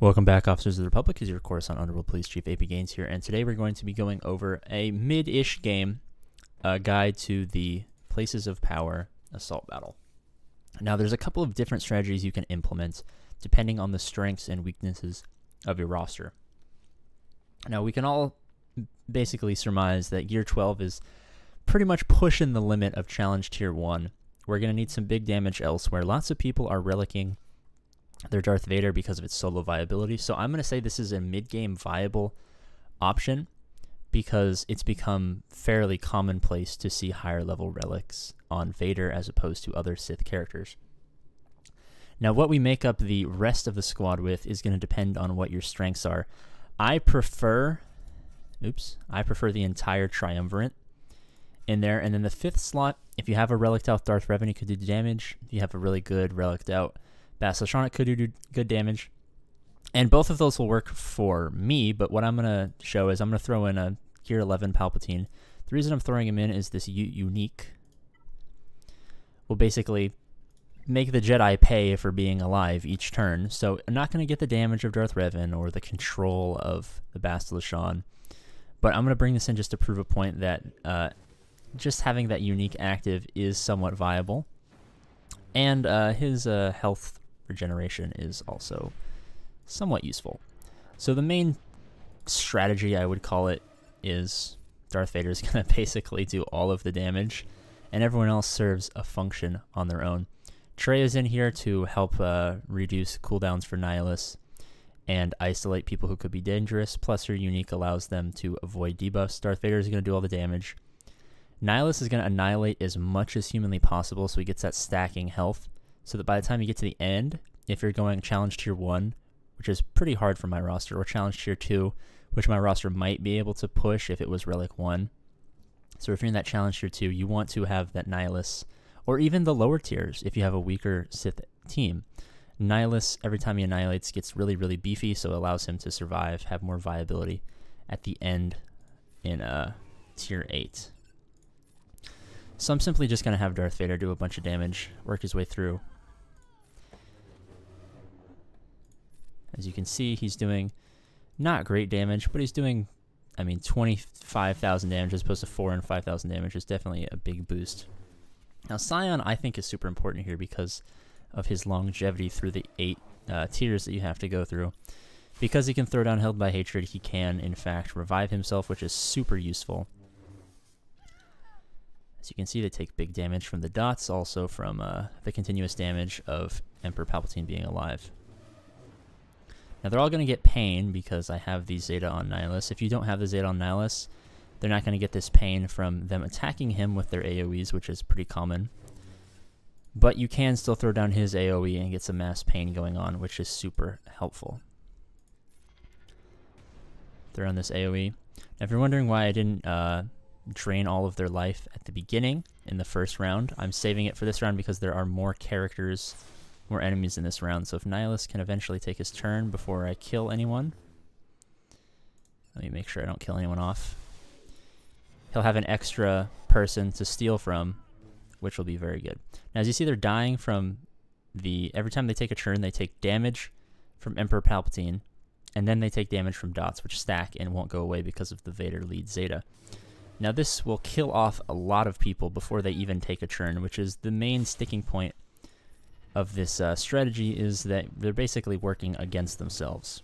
Welcome back, Officers of the Republic. Is your course on Underworld Police Chief APGAINS here, and today we're going to be going over a mid-ish game, a guide to the Places of Power Assault Battle. Now, there's a couple of different strategies you can implement depending on the strengths and weaknesses of your roster. Now, we can all basically surmise that Gear 12 is pretty much pushing the limit of Challenge Tier 1. We're going to need some big damage elsewhere. Lots of people are relicking their Darth Vader because of its solo viability. So I'm going to say this is a mid-game viable option because it's become fairly commonplace to see higher level relics on Vader as opposed to other Sith characters. Now, what we make up the rest of the squad with is going to depend on what your strengths are. I prefer, oops, I prefer the entire Triumvirate in there. And then the fifth slot, if you have a relic out Darth Revan, you could do damage. If you have a really good relic out Bastila could do good damage. And both of those will work for me, but what I'm going to show is I'm going to throw in a Gear 11 Palpatine. The reason I'm throwing him in is this unique will basically make the Jedi pay for being alive each turn. So I'm not going to get the damage of Darth Revan or the control of the Bastila Shan, but I'm going to bring this in just to prove a point that uh, just having that unique active is somewhat viable. And uh, his uh, health regeneration is also somewhat useful. So the main strategy, I would call it, is Darth Vader is going to basically do all of the damage, and everyone else serves a function on their own. Trey is in here to help uh, reduce cooldowns for Nihilus and isolate people who could be dangerous, plus her unique allows them to avoid debuffs. Darth Vader is going to do all the damage. Nihilus is going to annihilate as much as humanly possible so he gets that stacking health so that by the time you get to the end, if you're going challenge tier 1, which is pretty hard for my roster, or challenge tier 2, which my roster might be able to push if it was relic 1. So if you're in that challenge tier 2, you want to have that Nihilus, or even the lower tiers if you have a weaker Sith team. Nihilus, every time he annihilates, gets really, really beefy, so it allows him to survive, have more viability at the end in uh, tier 8. So I'm simply just going to have Darth Vader do a bunch of damage, work his way through, As you can see, he's doing not great damage, but he's doing, I mean, 25,000 damage as opposed to 4 and 5,000 damage is definitely a big boost. Now, Sion, I think, is super important here because of his longevity through the eight uh, tiers that you have to go through. Because he can throw down Held by Hatred, he can, in fact, revive himself, which is super useful. As you can see, they take big damage from the dots, also from uh, the continuous damage of Emperor Palpatine being alive. Now they're all going to get pain because I have the Zeta on Nihilus. If you don't have the Zeta on Nihilus, they're not going to get this pain from them attacking him with their AoEs, which is pretty common. But you can still throw down his AoE and get some mass pain going on, which is super helpful. They're on this AoE. Now, if you're wondering why I didn't uh, drain all of their life at the beginning in the first round, I'm saving it for this round because there are more characters more enemies in this round. So if Nihilus can eventually take his turn before I kill anyone, let me make sure I don't kill anyone off. He'll have an extra person to steal from, which will be very good. Now, as you see, they're dying from the... Every time they take a turn, they take damage from Emperor Palpatine, and then they take damage from dots, which stack and won't go away because of the Vader lead Zeta. Now, this will kill off a lot of people before they even take a turn, which is the main sticking point of this uh, strategy is that they're basically working against themselves.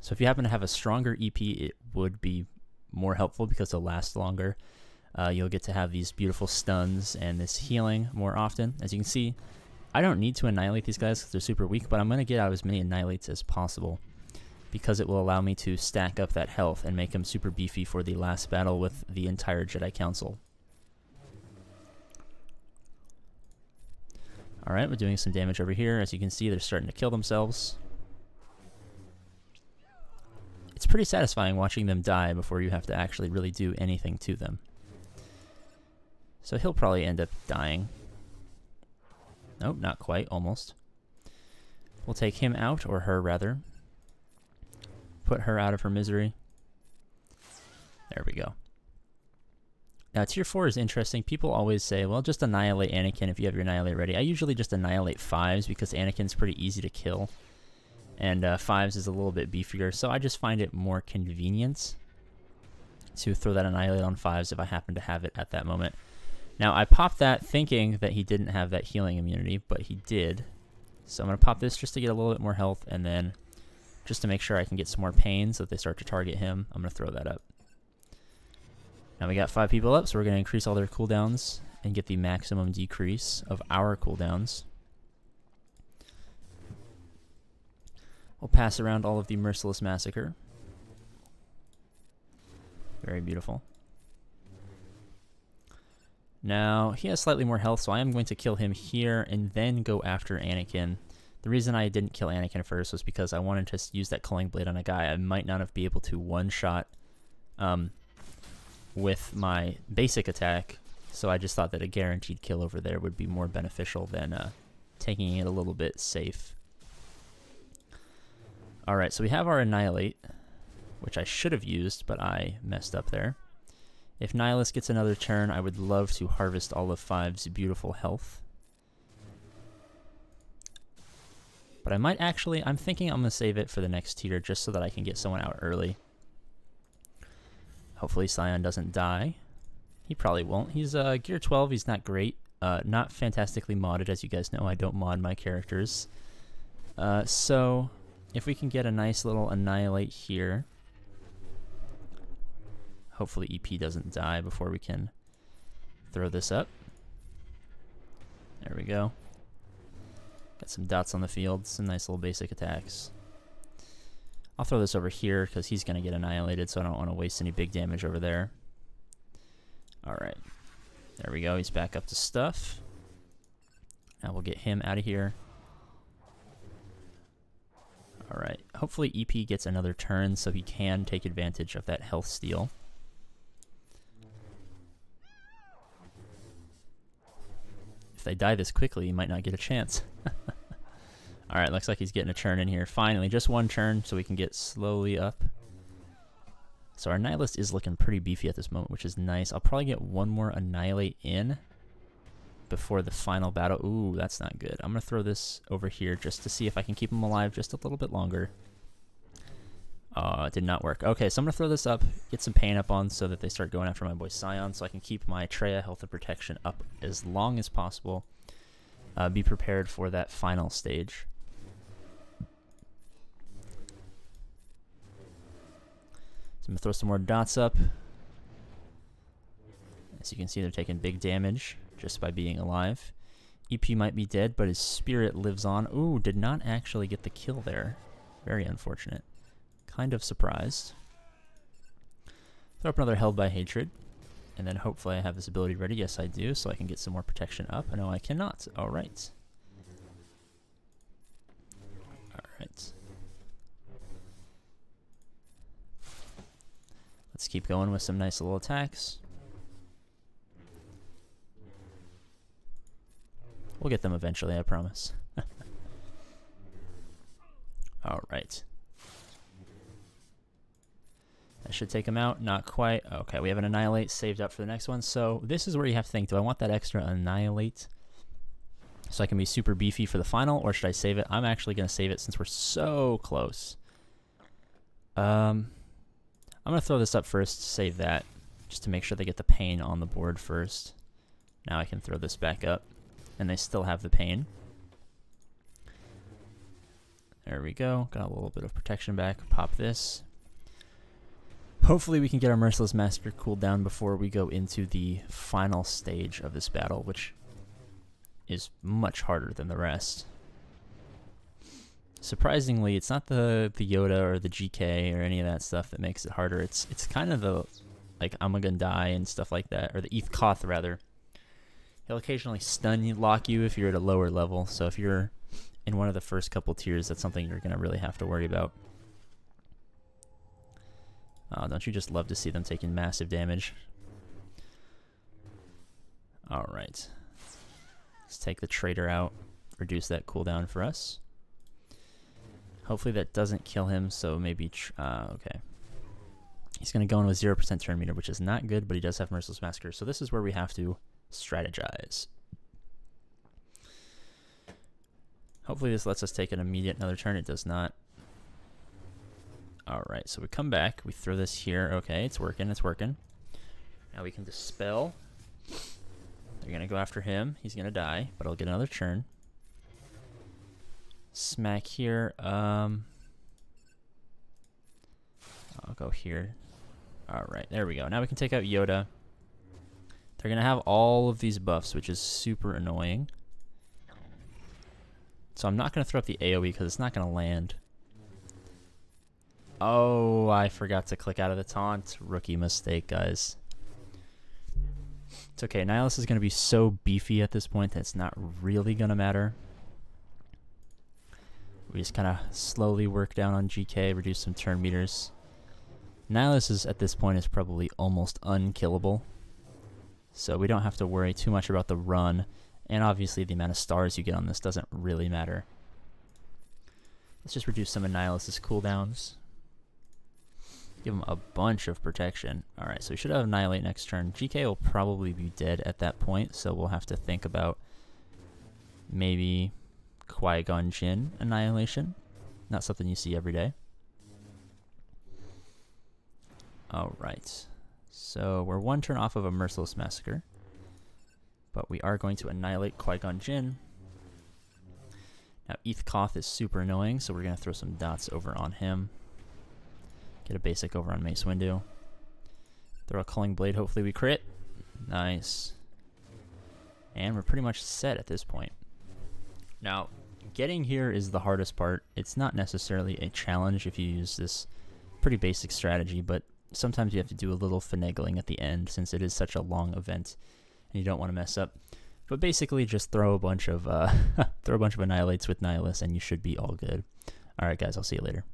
So if you happen to have a stronger EP, it would be more helpful because it'll last longer. Uh, you'll get to have these beautiful stuns and this healing more often. As you can see, I don't need to annihilate these guys because they're super weak, but I'm going to get out as many annihilates as possible because it will allow me to stack up that health and make them super beefy for the last battle with the entire Jedi Council. Alright, we're doing some damage over here. As you can see, they're starting to kill themselves. It's pretty satisfying watching them die before you have to actually really do anything to them. So he'll probably end up dying. Nope, not quite, almost. We'll take him out, or her rather. Put her out of her misery. There we go. Now, tier 4 is interesting. People always say, well, just annihilate Anakin if you have your annihilate ready. I usually just annihilate Fives because Anakin's pretty easy to kill. and uh, fives is a little bit beefier, so I just find it more convenient to throw that Annihilate on fives if I happen to have it at that moment. Now, I popped that thinking that he didn't have that healing immunity, but he did. So I'm going to pop this just to get a little bit more health, and then just to make sure I can get some more pain so that they start to target him, I'm going to throw that up. Now we got five people up, so we're going to increase all their cooldowns and get the maximum decrease of our cooldowns. We'll pass around all of the Merciless Massacre. Very beautiful. Now, he has slightly more health, so I am going to kill him here and then go after Anakin. The reason I didn't kill Anakin first was because I wanted to use that Culling Blade on a guy I might not have been able to one-shot um, with my basic attack, so I just thought that a guaranteed kill over there would be more beneficial than uh, taking it a little bit safe. Alright, so we have our Annihilate, which I should have used, but I messed up there. If Nihilus gets another turn, I would love to harvest all of Five's beautiful health. But I might actually, I'm thinking I'm going to save it for the next tier just so that I can get someone out early. Hopefully Sion doesn't die. He probably won't. He's uh, gear 12, he's not great. Uh, not fantastically modded, as you guys know. I don't mod my characters. Uh, so, if we can get a nice little Annihilate here, Hopefully EP doesn't die before we can throw this up. There we go. Got some dots on the field, some nice little basic attacks. I'll throw this over here because he's going to get annihilated, so I don't want to waste any big damage over there. Alright. There we go, he's back up to stuff. Now we'll get him out of here. Alright, hopefully EP gets another turn so he can take advantage of that health steal. If they die this quickly, he might not get a chance. Alright, looks like he's getting a turn in here. Finally, just one turn so we can get slowly up. So our Nihilus is looking pretty beefy at this moment, which is nice. I'll probably get one more Annihilate in before the final battle. Ooh, that's not good. I'm going to throw this over here just to see if I can keep him alive just a little bit longer. Uh, it did not work. Okay, so I'm going to throw this up, get some pain up on so that they start going after my boy Sion so I can keep my Traya health and protection up as long as possible. Uh, be prepared for that final stage. I'm to throw some more dots up. As you can see, they're taking big damage just by being alive. EP might be dead, but his spirit lives on. Ooh, did not actually get the kill there. Very unfortunate kind of surprised. Throw up another Held by Hatred. And then hopefully I have this ability ready. Yes, I do, so I can get some more protection up. I know I cannot. Alright. Alright. Keep going with some nice little attacks. We'll get them eventually, I promise. Alright. That should take him out. Not quite. Okay, we have an Annihilate saved up for the next one. So this is where you have to think, do I want that extra Annihilate so I can be super beefy for the final, or should I save it? I'm actually going to save it since we're so close. Um, I'm going to throw this up first, save that, just to make sure they get the pain on the board first. Now I can throw this back up, and they still have the pain. There we go. Got a little bit of protection back. Pop this. Hopefully we can get our Merciless Massacre cooled down before we go into the final stage of this battle, which is much harder than the rest. Surprisingly, it's not the, the Yoda or the GK or any of that stuff that makes it harder. It's it's kind of the, like, die and stuff like that, or the Eth Koth, rather. He'll occasionally stun you, lock you if you're at a lower level, so if you're in one of the first couple tiers, that's something you're gonna really have to worry about. Oh, don't you just love to see them taking massive damage? Alright. Let's take the traitor out. Reduce that cooldown for us. Hopefully that doesn't kill him, so maybe... Uh, okay. He's going to go in with 0% turn meter, which is not good, but he does have Merciless Massacre, so this is where we have to strategize. Hopefully this lets us take an immediate another turn. It does not. All right, so we come back. We throw this here. Okay, it's working. It's working. Now we can dispel. They're gonna go after him. He's gonna die, but I'll get another turn. Smack here. Um, I'll go here. All right, there we go. Now we can take out Yoda. They're gonna have all of these buffs, which is super annoying. So I'm not gonna throw up the AoE because it's not gonna land. Oh, I forgot to click out of the taunt. Rookie mistake, guys. It's okay. Nihilus is going to be so beefy at this point that it's not really going to matter. We just kind of slowly work down on GK, reduce some turn meters. Nihilus is, at this point is probably almost unkillable. So we don't have to worry too much about the run. And obviously the amount of stars you get on this doesn't really matter. Let's just reduce some of cooldowns. Give him a bunch of protection. Alright, so we should have Annihilate next turn. GK will probably be dead at that point, so we'll have to think about maybe Qui-Gon Jinn Annihilation. Not something you see every day. Alright, so we're one turn off of a Merciless Massacre. But we are going to annihilate Qui-Gon Jinn. Now, Eth Koth is super annoying, so we're going to throw some dots over on him. Get a basic over on Mace Windu. Throw a Culling Blade, hopefully we crit. Nice. And we're pretty much set at this point. Now, getting here is the hardest part. It's not necessarily a challenge if you use this pretty basic strategy, but sometimes you have to do a little finagling at the end since it is such a long event and you don't want to mess up. But basically, just throw a bunch of uh, throw a bunch of annihilates with Nihilus, and you should be all good. All right, guys, I'll see you later.